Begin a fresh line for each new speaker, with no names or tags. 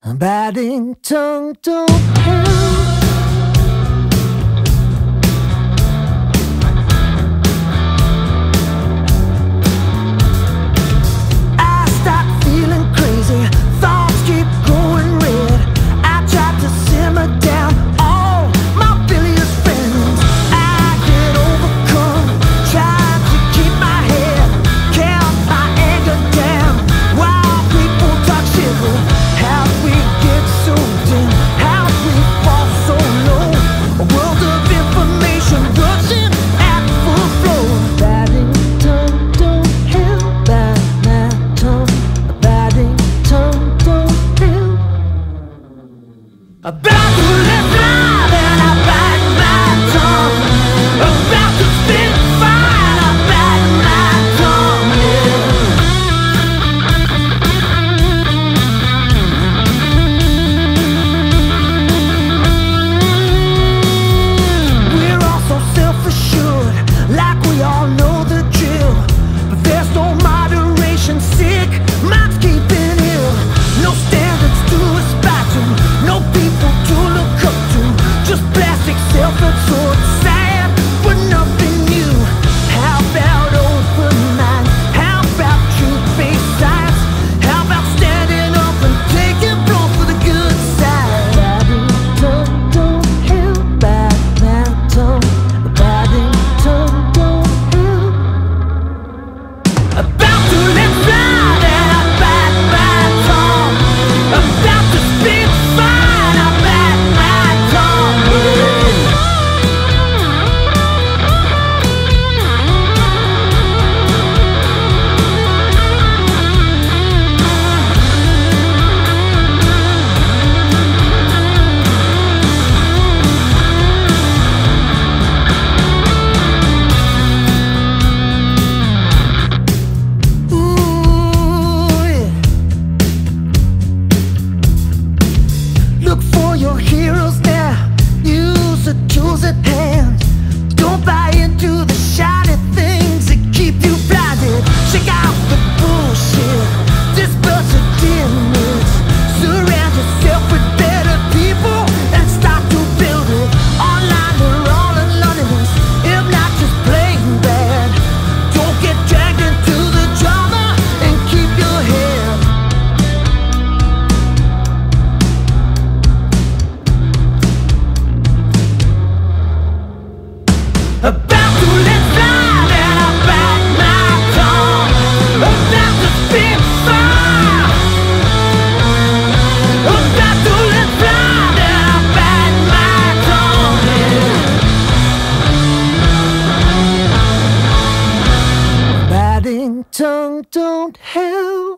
A biting tongue don't About to life and I bite my tongue. About to spit fire I bite my tongue. We're all so self-assured Like we all know the drill. But there's no moderation Sick minds keeping ill. No standards to aspire to no yeah. Tongue don't help